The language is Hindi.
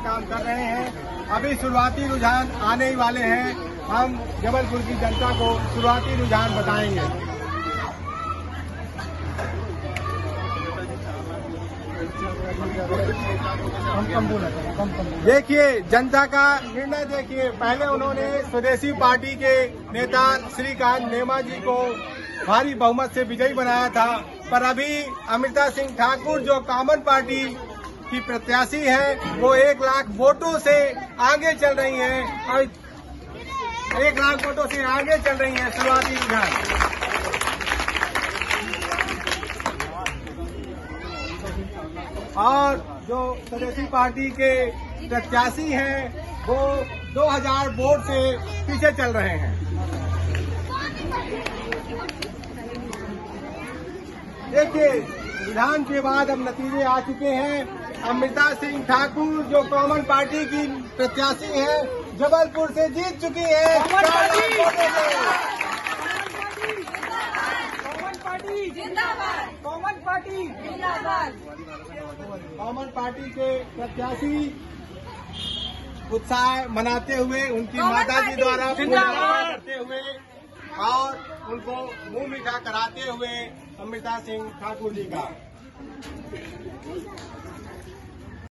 काम कर रहे हैं। अभी शुरुआती रुझान आने ही वाले हैं। हम जबलपुर की जनता को शुरुआती रुझान बताएँगे। देखिए, जनता का निर्णय देखिए। पहले उन्होंने स्वदेशी पार्टी के नेता श्रीकांत नेमा जी को भारी बहुमत से विजयी बनाया था। पर अभी अमृता सिंह ठाकुर, जो कॉमन पार्टी की प्रत्याशी है, वो एक लाख वोटों से आगे चल रही है और एक लाख वोटों से आगे चल रही है शुरुआती रुझान और जो स्वदेशी पार्टी के प्रत्याशी हैं, वो 2000 वोट से पीछे चल रहे हैं। देखिए विधान के बाद अब नतीजे आ चुके हैं। अमृता सिंह ठाकुर जो कॉमन पार्टी की प्रत्याशी है जबलपुर से जीत चुकी है। Common party! Common party! Common party! के प्रत्याशी उत्साह मनाते हुए उनकी माता जी द्वारा करते हुए और उनको मुँह मीठा कराते हुए अमृता सिंह ठाकुर जी का।